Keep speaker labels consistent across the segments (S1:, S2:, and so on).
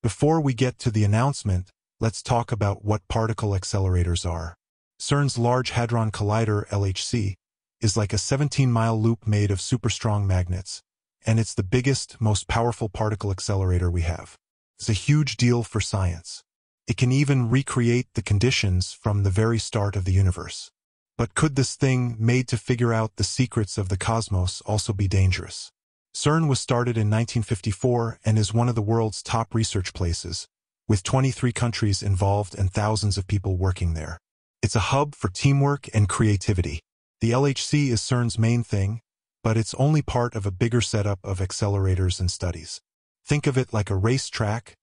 S1: Before we get to the announcement, let's talk about what particle accelerators are. CERN's Large Hadron Collider, LHC, is like a 17-mile loop made of super-strong magnets, and it's the biggest, most powerful particle accelerator we have. It's a huge deal for science. It can even recreate the conditions from the very start of the universe. But could this thing, made to figure out the secrets of the cosmos, also be dangerous? CERN was started in 1954 and is one of the world's top research places, with 23 countries involved and thousands of people working there. It's a hub for teamwork and creativity. The LHC is CERN's main thing, but it's only part of a bigger setup of accelerators and studies. Think of it like a racetrack,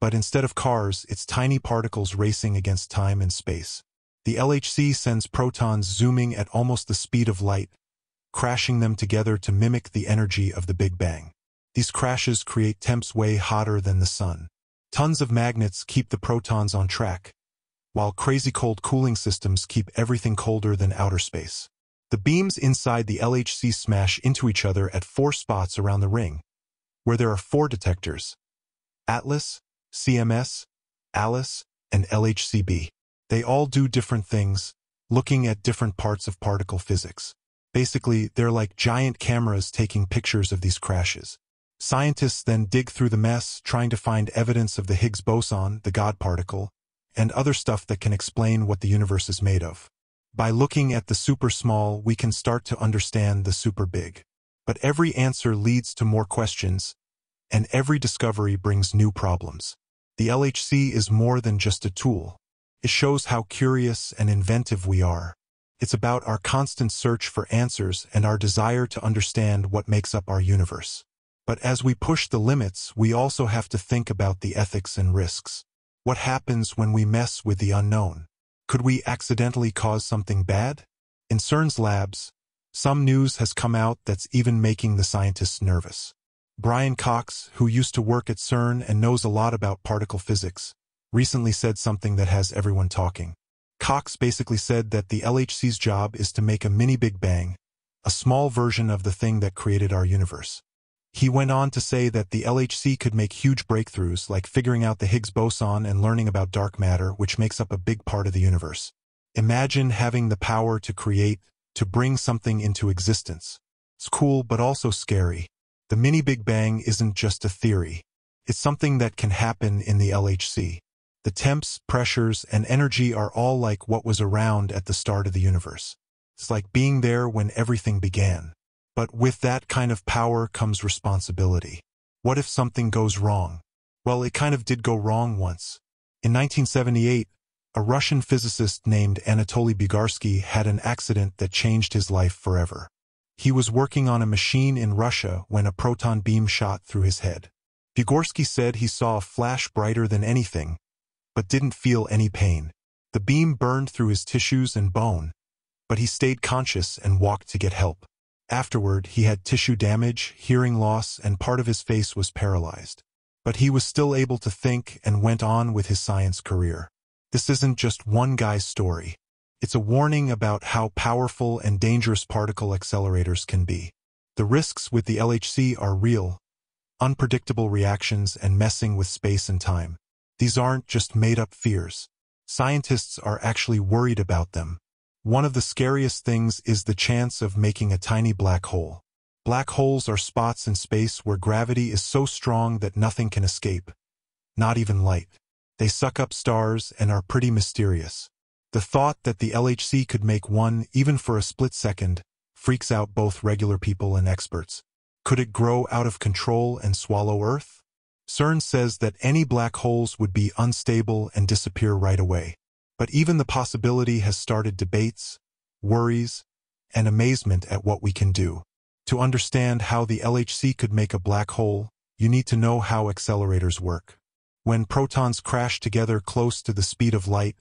S1: but instead of cars, it's tiny particles racing against time and space. The LHC sends protons zooming at almost the speed of light, crashing them together to mimic the energy of the Big Bang. These crashes create temps way hotter than the sun. Tons of magnets keep the protons on track, while crazy cold cooling systems keep everything colder than outer space. The beams inside the LHC smash into each other at four spots around the ring, where there are four detectors, Atlas, CMS, ALICE, and LHCb. They all do different things, looking at different parts of particle physics. Basically, they're like giant cameras taking pictures of these crashes. Scientists then dig through the mess, trying to find evidence of the Higgs boson, the God particle, and other stuff that can explain what the universe is made of. By looking at the super small, we can start to understand the super big. But every answer leads to more questions, and every discovery brings new problems. The LHC is more than just a tool. It shows how curious and inventive we are. It's about our constant search for answers and our desire to understand what makes up our universe. But as we push the limits, we also have to think about the ethics and risks. What happens when we mess with the unknown? Could we accidentally cause something bad? In CERN's labs, some news has come out that's even making the scientists nervous. Brian Cox, who used to work at CERN and knows a lot about particle physics, recently said something that has everyone talking. Cox basically said that the LHC's job is to make a mini Big Bang, a small version of the thing that created our universe. He went on to say that the LHC could make huge breakthroughs like figuring out the Higgs boson and learning about dark matter, which makes up a big part of the universe. Imagine having the power to create, to bring something into existence. It's cool, but also scary. The mini Big Bang isn't just a theory. It's something that can happen in the LHC. The temps, pressures, and energy are all like what was around at the start of the universe. It's like being there when everything began. But with that kind of power comes responsibility. What if something goes wrong? Well, it kind of did go wrong once. In 1978, a Russian physicist named Anatoly Bugorsky had an accident that changed his life forever. He was working on a machine in Russia when a proton beam shot through his head. Bugorsky said he saw a flash brighter than anything, but didn't feel any pain. The beam burned through his tissues and bone, but he stayed conscious and walked to get help. Afterward, he had tissue damage, hearing loss, and part of his face was paralyzed. But he was still able to think and went on with his science career. This isn't just one guy's story. It's a warning about how powerful and dangerous particle accelerators can be. The risks with the LHC are real, unpredictable reactions and messing with space and time. These aren't just made-up fears. Scientists are actually worried about them. One of the scariest things is the chance of making a tiny black hole. Black holes are spots in space where gravity is so strong that nothing can escape, not even light. They suck up stars and are pretty mysterious. The thought that the LHC could make one, even for a split second, freaks out both regular people and experts. Could it grow out of control and swallow Earth? CERN says that any black holes would be unstable and disappear right away. But even the possibility has started debates, worries, and amazement at what we can do. To understand how the LHC could make a black hole, you need to know how accelerators work. When protons crash together close to the speed of light,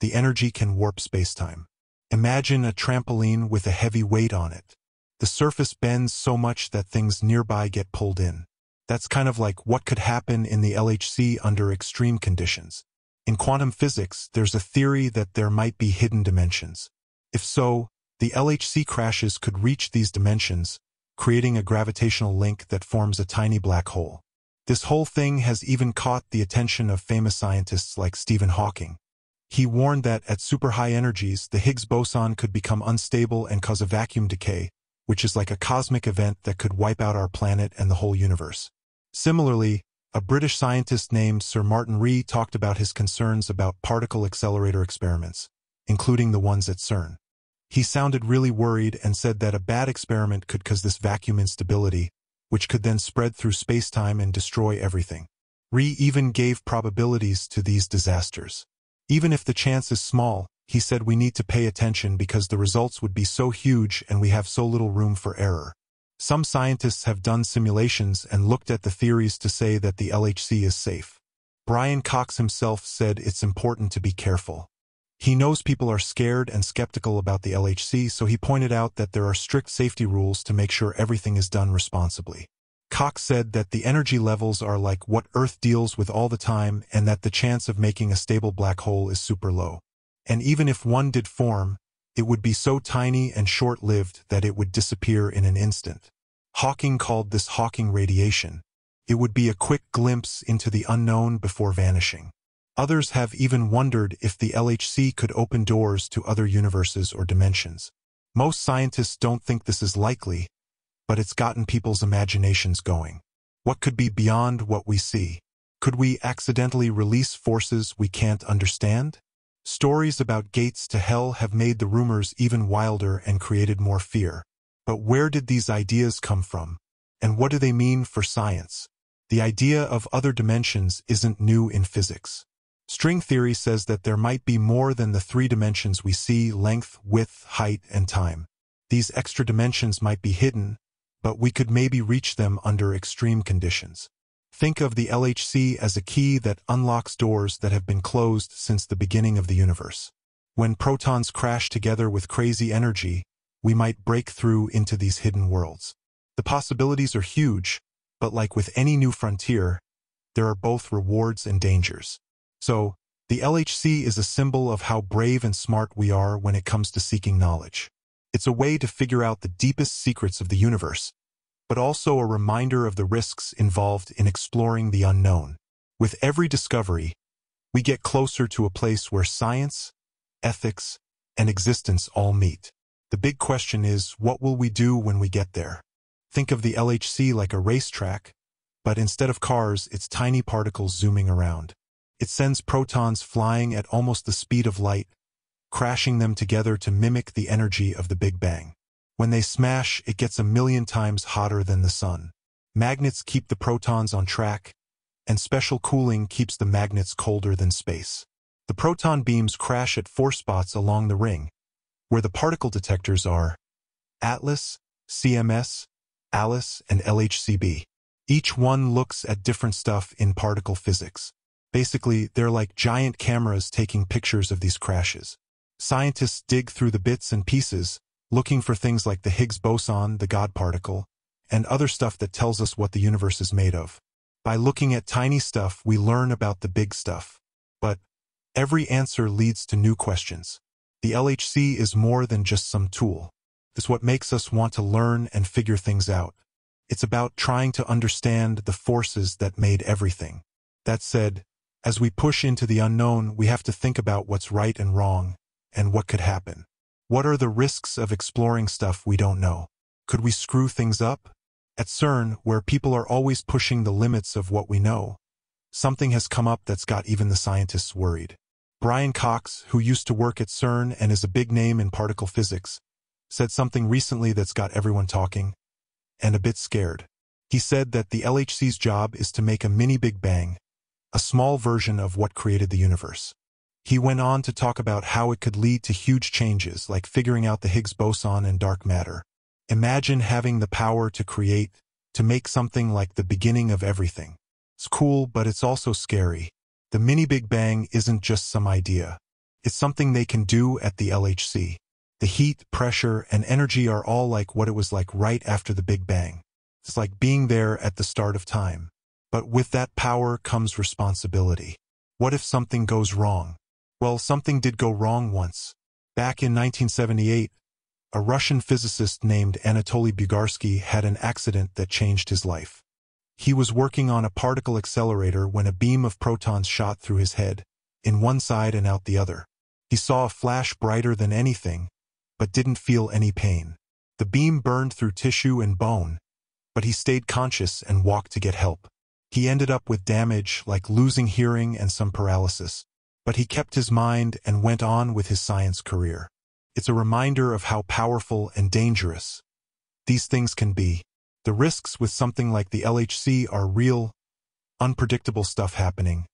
S1: the energy can warp spacetime. Imagine a trampoline with a heavy weight on it. The surface bends so much that things nearby get pulled in. That's kind of like what could happen in the LHC under extreme conditions. In quantum physics, there's a theory that there might be hidden dimensions. If so, the LHC crashes could reach these dimensions, creating a gravitational link that forms a tiny black hole. This whole thing has even caught the attention of famous scientists like Stephen Hawking. He warned that at super high energies, the Higgs boson could become unstable and cause a vacuum decay, which is like a cosmic event that could wipe out our planet and the whole universe. Similarly, a British scientist named Sir Martin Rees talked about his concerns about particle accelerator experiments, including the ones at CERN. He sounded really worried and said that a bad experiment could cause this vacuum instability, which could then spread through space-time and destroy everything. Rees even gave probabilities to these disasters. Even if the chance is small, he said we need to pay attention because the results would be so huge and we have so little room for error. Some scientists have done simulations and looked at the theories to say that the LHC is safe. Brian Cox himself said it's important to be careful. He knows people are scared and skeptical about the LHC, so he pointed out that there are strict safety rules to make sure everything is done responsibly. Cox said that the energy levels are like what Earth deals with all the time and that the chance of making a stable black hole is super low. And even if one did form, it would be so tiny and short-lived that it would disappear in an instant. Hawking called this Hawking radiation. It would be a quick glimpse into the unknown before vanishing. Others have even wondered if the LHC could open doors to other universes or dimensions. Most scientists don't think this is likely, but it's gotten people's imaginations going. What could be beyond what we see? Could we accidentally release forces we can't understand? Stories about gates to hell have made the rumors even wilder and created more fear. But where did these ideas come from? And what do they mean for science? The idea of other dimensions isn't new in physics. String theory says that there might be more than the three dimensions we see, length, width, height, and time. These extra dimensions might be hidden, but we could maybe reach them under extreme conditions. Think of the LHC as a key that unlocks doors that have been closed since the beginning of the universe. When protons crash together with crazy energy, we might break through into these hidden worlds. The possibilities are huge, but like with any new frontier, there are both rewards and dangers. So, the LHC is a symbol of how brave and smart we are when it comes to seeking knowledge. It's a way to figure out the deepest secrets of the universe, but also a reminder of the risks involved in exploring the unknown. With every discovery, we get closer to a place where science, ethics, and existence all meet. The big question is, what will we do when we get there? Think of the LHC like a racetrack, but instead of cars, it's tiny particles zooming around. It sends protons flying at almost the speed of light, crashing them together to mimic the energy of the Big Bang. When they smash, it gets a million times hotter than the sun. Magnets keep the protons on track, and special cooling keeps the magnets colder than space. The proton beams crash at four spots along the ring, where the particle detectors are ATLAS, CMS, ALICE, and LHCb. Each one looks at different stuff in particle physics. Basically, they're like giant cameras taking pictures of these crashes. Scientists dig through the bits and pieces, looking for things like the Higgs boson, the God particle, and other stuff that tells us what the universe is made of. By looking at tiny stuff, we learn about the big stuff. But every answer leads to new questions. The LHC is more than just some tool. It's what makes us want to learn and figure things out. It's about trying to understand the forces that made everything. That said, as we push into the unknown, we have to think about what's right and wrong, and what could happen. What are the risks of exploring stuff we don't know? Could we screw things up? At CERN, where people are always pushing the limits of what we know, something has come up that's got even the scientists worried. Brian Cox, who used to work at CERN and is a big name in particle physics, said something recently that's got everyone talking, and a bit scared. He said that the LHC's job is to make a mini Big Bang, a small version of what created the universe. He went on to talk about how it could lead to huge changes, like figuring out the Higgs boson and dark matter. Imagine having the power to create, to make something like the beginning of everything. It's cool, but it's also scary. The mini Big Bang isn't just some idea. It's something they can do at the LHC. The heat, pressure, and energy are all like what it was like right after the Big Bang. It's like being there at the start of time. But with that power comes responsibility. What if something goes wrong? Well, something did go wrong once. Back in 1978, a Russian physicist named Anatoly Bugorsky had an accident that changed his life. He was working on a particle accelerator when a beam of protons shot through his head, in one side and out the other. He saw a flash brighter than anything, but didn't feel any pain. The beam burned through tissue and bone, but he stayed conscious and walked to get help. He ended up with damage like losing hearing and some paralysis, but he kept his mind and went on with his science career. It's a reminder of how powerful and dangerous these things can be. The risks with something like the LHC are real, unpredictable stuff happening,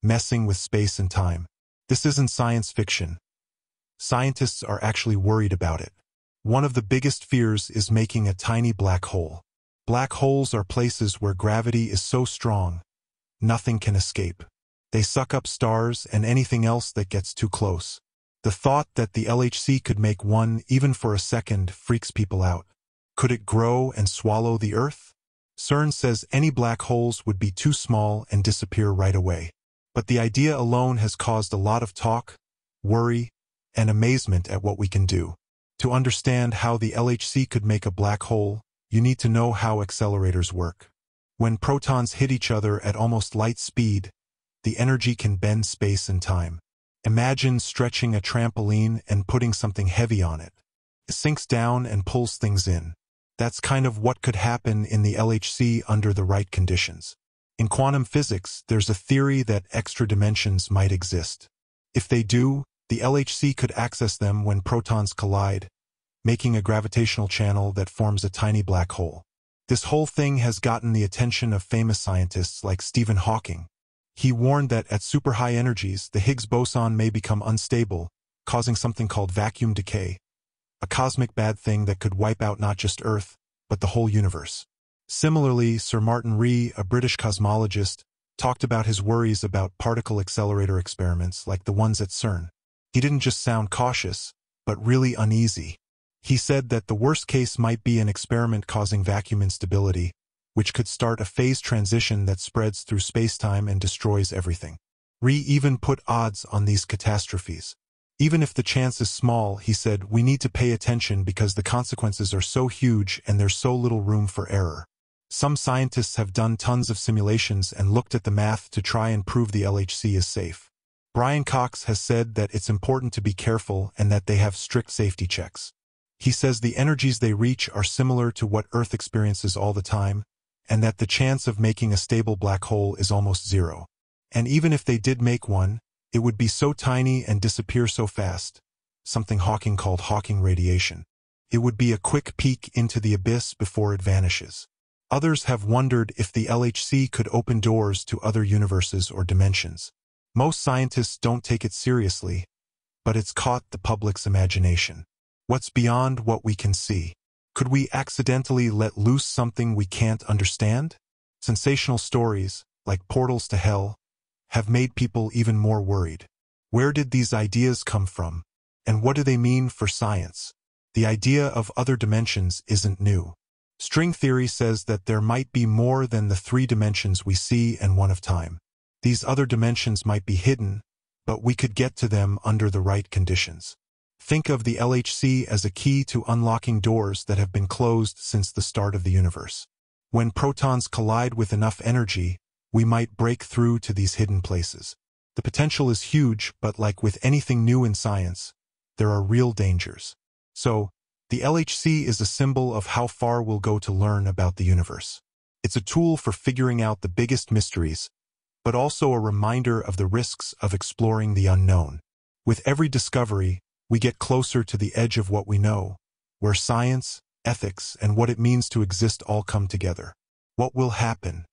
S1: messing with space and time. This isn't science fiction. Scientists are actually worried about it. One of the biggest fears is making a tiny black hole. Black holes are places where gravity is so strong, nothing can escape. They suck up stars and anything else that gets too close. The thought that the LHC could make one even for a second freaks people out. Could it grow and swallow the Earth? CERN says any black holes would be too small and disappear right away. But the idea alone has caused a lot of talk, worry, and amazement at what we can do. To understand how the LHC could make a black hole, you need to know how accelerators work. When protons hit each other at almost light speed, the energy can bend space and time. Imagine stretching a trampoline and putting something heavy on it. It sinks down and pulls things in. That's kind of what could happen in the LHC under the right conditions. In quantum physics, there's a theory that extra dimensions might exist. If they do, the LHC could access them when protons collide, making a gravitational channel that forms a tiny black hole. This whole thing has gotten the attention of famous scientists like Stephen Hawking. He warned that at super high energies, the Higgs boson may become unstable, causing something called vacuum decay, a cosmic bad thing that could wipe out not just Earth, but the whole universe. Similarly, Sir Martin Rees, a British cosmologist, talked about his worries about particle accelerator experiments like the ones at CERN. He didn't just sound cautious, but really uneasy. He said that the worst case might be an experiment causing vacuum instability, which could start a phase transition that spreads through spacetime and destroys everything. Rees even put odds on these catastrophes. Even if the chance is small, he said, we need to pay attention because the consequences are so huge and there's so little room for error. Some scientists have done tons of simulations and looked at the math to try and prove the LHC is safe. Brian Cox has said that it's important to be careful and that they have strict safety checks. He says the energies they reach are similar to what Earth experiences all the time, and that the chance of making a stable black hole is almost zero. And even if they did make one, it would be so tiny and disappear so fast, something Hawking called Hawking radiation. It would be a quick peek into the abyss before it vanishes. Others have wondered if the LHC could open doors to other universes or dimensions. Most scientists don't take it seriously, but it's caught the public's imagination. What's beyond what we can see? Could we accidentally let loose something we can't understand? Sensational stories, like portals to hell, have made people even more worried. Where did these ideas come from? And what do they mean for science? The idea of other dimensions isn't new. String theory says that there might be more than the three dimensions we see and one of time. These other dimensions might be hidden, but we could get to them under the right conditions. Think of the LHC as a key to unlocking doors that have been closed since the start of the universe. When protons collide with enough energy, we might break through to these hidden places. The potential is huge, but like with anything new in science, there are real dangers. So, the LHC is a symbol of how far we'll go to learn about the universe. It's a tool for figuring out the biggest mysteries, but also a reminder of the risks of exploring the unknown. With every discovery, we get closer to the edge of what we know, where science, ethics, and what it means to exist all come together. What will happen?